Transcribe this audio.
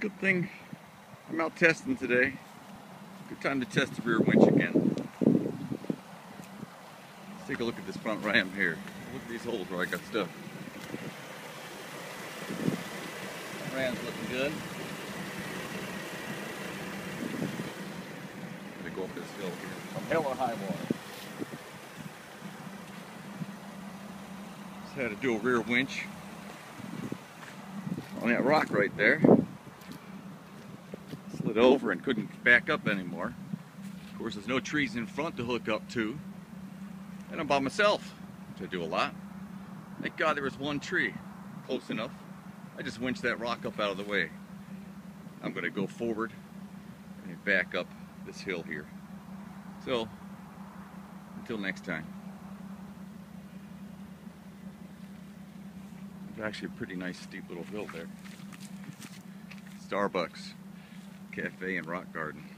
Good thing I'm out testing today. Good time to test the rear winch again. Let's take a look at this front ram here. Look at these holes where I got stuff. Ram's looking good. Gonna go up this hill here. Some hella high water. Just had to do a rear winch on that rock right there slid over and couldn't back up anymore. Of course, there's no trees in front to hook up to. And I'm by myself, which I do a lot. Thank God there was one tree close enough. I just winched that rock up out of the way. I'm going to go forward and back up this hill here. So, until next time. It's actually a pretty nice steep little hill there. Starbucks. Cafe and Rock Garden.